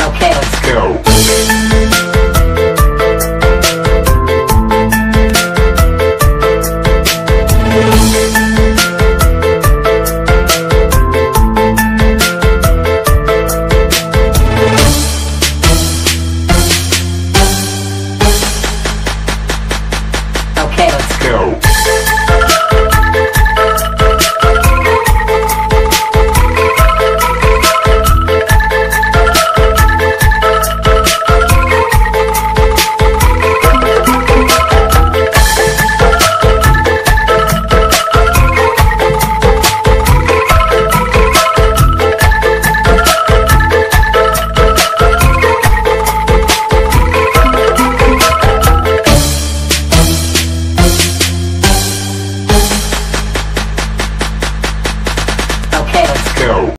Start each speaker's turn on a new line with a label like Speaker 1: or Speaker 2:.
Speaker 1: Okay, let's go. Go.